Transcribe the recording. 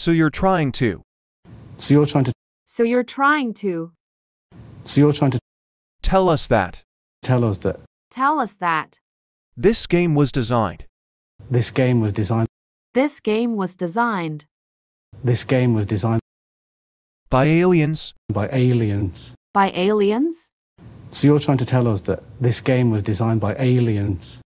So you're trying to. So you're trying to So you're trying to so you're trying to Tell us that. tell us that tell us that This game was designed. this game was designed this game was designed this game was designed By aliens. by aliens. by aliens. So you're trying to tell us that this game was designed by aliens.